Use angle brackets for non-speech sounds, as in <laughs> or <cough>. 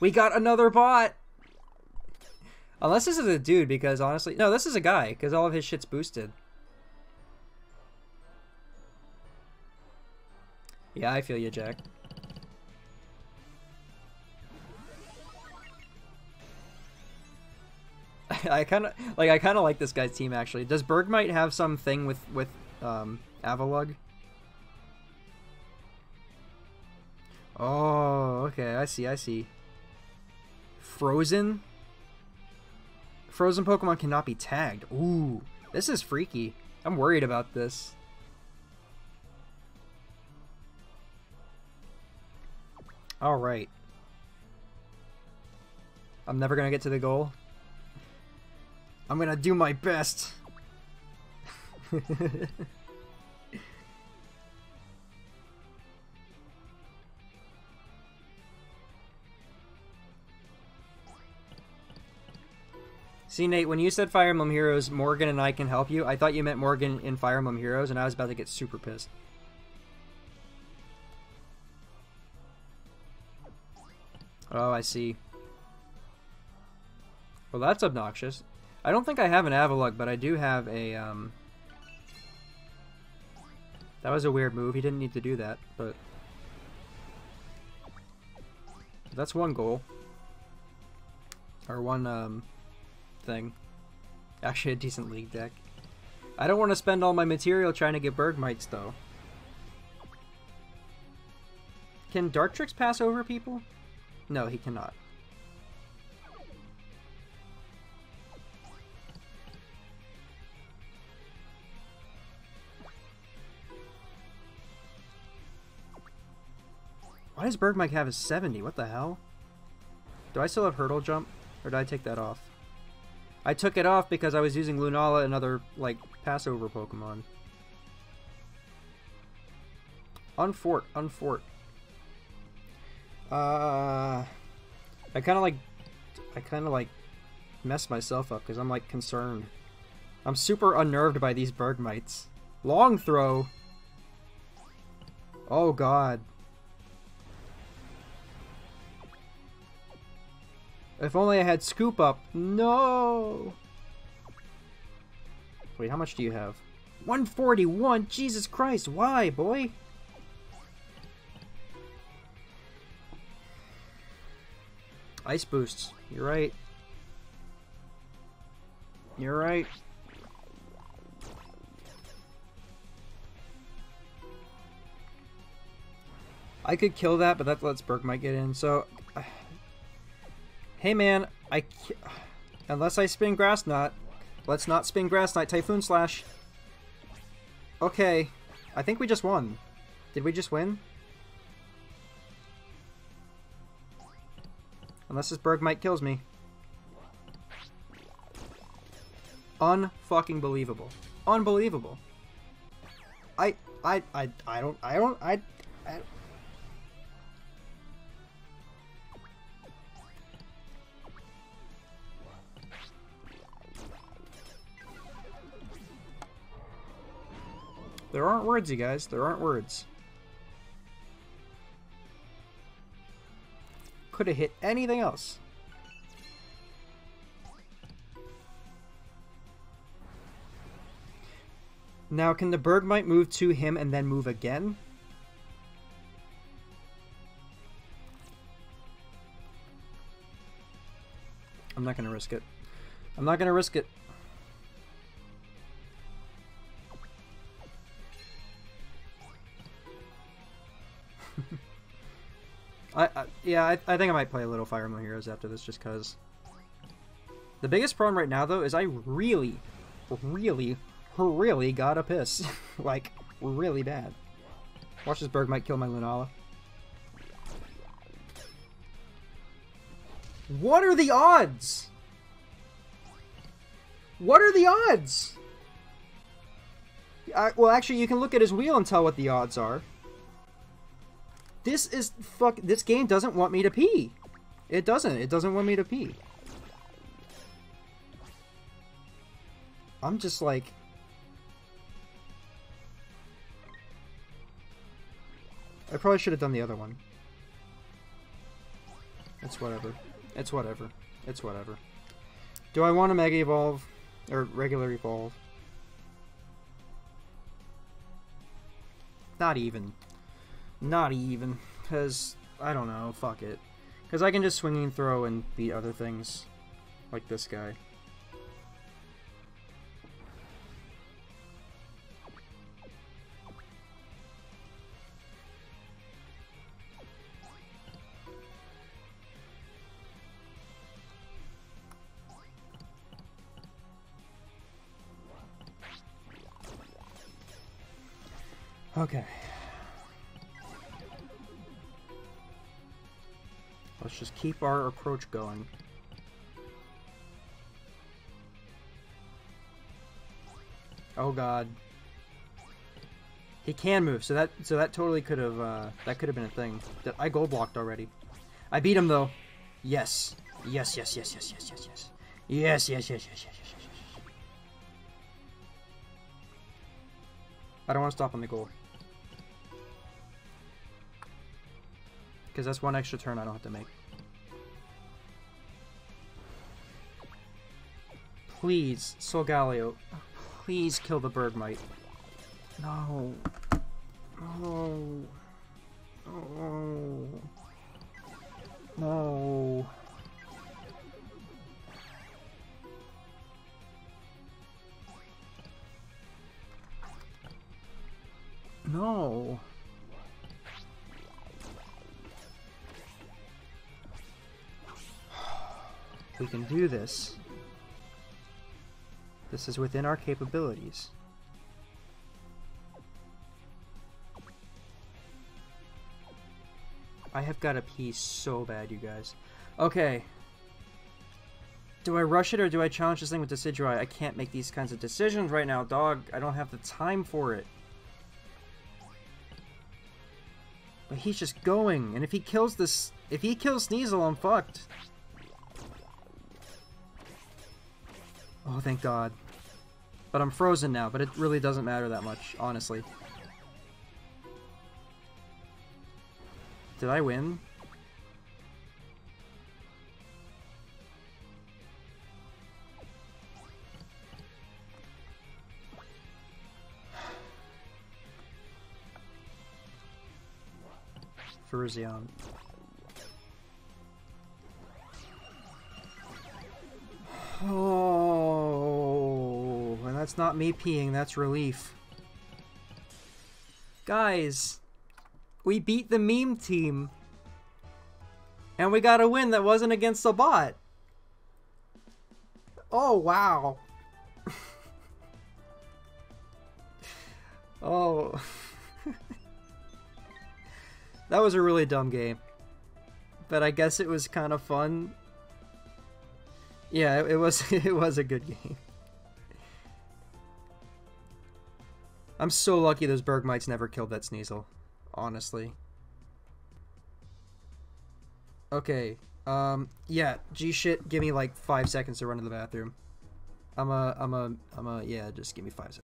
We got another bot! Unless this is a dude, because honestly... No, this is a guy, because all of his shit's boosted. Yeah, I feel you, Jack. <laughs> I kind of like I kind of like this guy's team actually. Does Bergmite have something with with um, Avalugg? Oh, okay. I see. I see. Frozen. Frozen Pokemon cannot be tagged. Ooh, this is freaky. I'm worried about this. All right. I'm never gonna get to the goal. I'm gonna do my best. <laughs> See, Nate, when you said Fire Emblem Heroes, Morgan and I can help you, I thought you meant Morgan in Fire Emblem Heroes, and I was about to get super pissed. Oh, I see. Well, that's obnoxious. I don't think I have an Avalugg, but I do have a, um... That was a weird move. He didn't need to do that, but... That's one goal. Or one, um, thing. Actually, a decent league deck. I don't want to spend all my material trying to get Bergmites, though. Can Dartrix pass over people? No, he cannot. Why does Bergmite have a 70? What the hell? Do I still have Hurdle Jump? Or did I take that off? I took it off because I was using Lunala and other, like, Passover Pokemon. Unfort, unfort. Uh, I kind of like, I kind of like mess myself up because I'm like concerned. I'm super unnerved by these Bergmites. Long throw. Oh god. If only I had scoop up. No. Wait, how much do you have? 141. Jesus Christ. Why, boy? Ice boosts. You're right. You're right. I could kill that, but that lets Bergmite get in. So, hey man, I unless I spin Grass Knot, let's not spin Grass Knot. Typhoon Slash. Okay, I think we just won. Did we just win? Unless this Bergmite kills me. Unfucking believable. Unbelievable. I, I, I, I don't, I don't, I, I There aren't words, you guys. There aren't words. Could have hit anything else. Now, can the Bergmite move to him and then move again? I'm not going to risk it. I'm not going to risk it. Yeah, I, I think I might play a little Fire Emblem Heroes after this just because. The biggest problem right now, though, is I really, really, really got a piss. <laughs> like, really bad. Watch this Bergmite kill my Lunala. What are the odds? What are the odds? I, well, actually, you can look at his wheel and tell what the odds are. This is fuck. This game doesn't want me to pee. It doesn't. It doesn't want me to pee. I'm just like. I probably should have done the other one. It's whatever. It's whatever. It's whatever. Do I want to Mega Evolve? Or regular Evolve? Not even. Not even. Because, I don't know, fuck it. Because I can just swing and throw and beat other things. Like this guy. Okay. Let's just keep our approach going. Oh god. He can move, so that so that totally could have uh, that could have been a thing. That I gold blocked already. I beat him though. Yes. Yes, yes, yes, yes, yes, yes, yes. Yes, yes, yes, yes, yes, yes, yes, yes. I don't want to stop on the goal. Because that's one extra turn I don't have to make. Please, Solgaleo, please kill the Bergmite. No. No. No. No. We can do this. This is within our capabilities. I have got to pee so bad, you guys. Okay. Do I rush it or do I challenge this thing with Decidueye? I can't make these kinds of decisions right now, dog. I don't have the time for it. But he's just going, and if he kills this... If he kills Sneasel, I'm fucked. Oh, thank God. But I'm frozen now, but it really doesn't matter that much, honestly. Did I win? <sighs> Ferzion. That's not me peeing, that's relief. Guys, we beat the meme team. And we got a win that wasn't against a bot. Oh, wow. <laughs> oh. <laughs> that was a really dumb game. But I guess it was kind of fun yeah, it, it was <laughs> it was a good game. I'm so lucky those Bergmites never killed that Sneasel. Honestly. Okay. Um, yeah, G shit, give me like five seconds to run to the bathroom. I'm a, I'm a, I'm a, yeah, just give me five seconds.